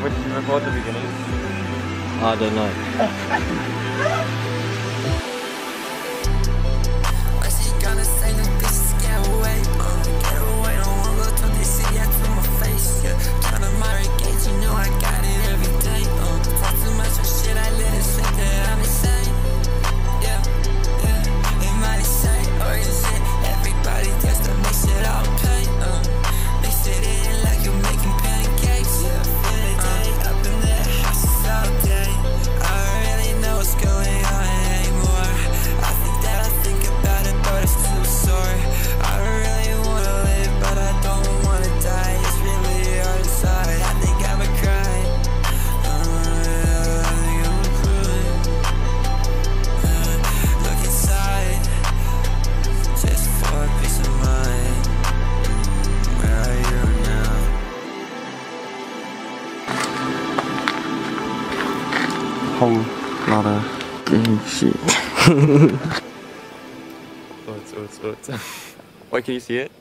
what did you record the beginning? I don't know. whole lot of good shit. what's, what's, what's? Wait, can you see it?